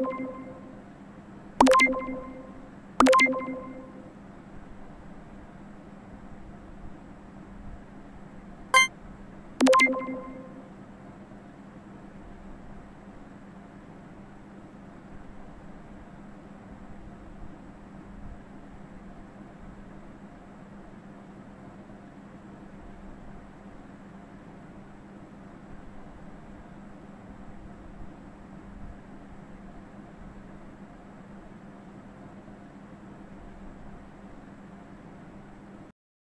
you.